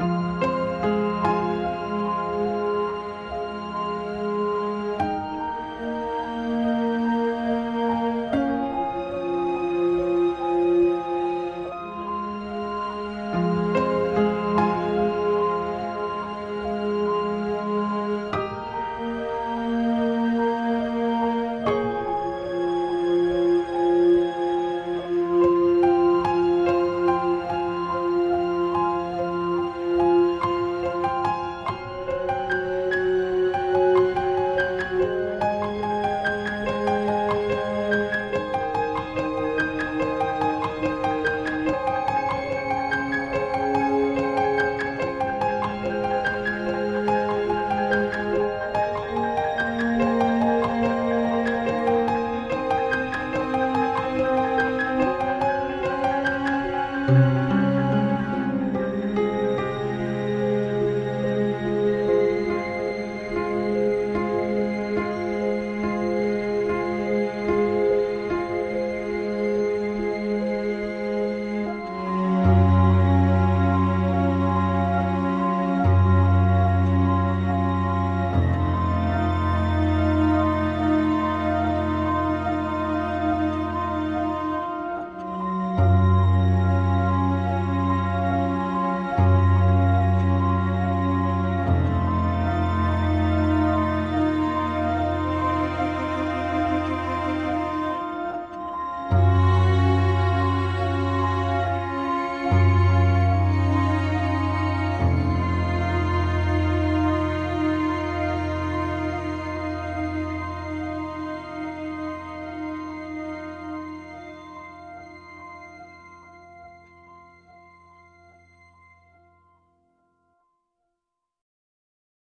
you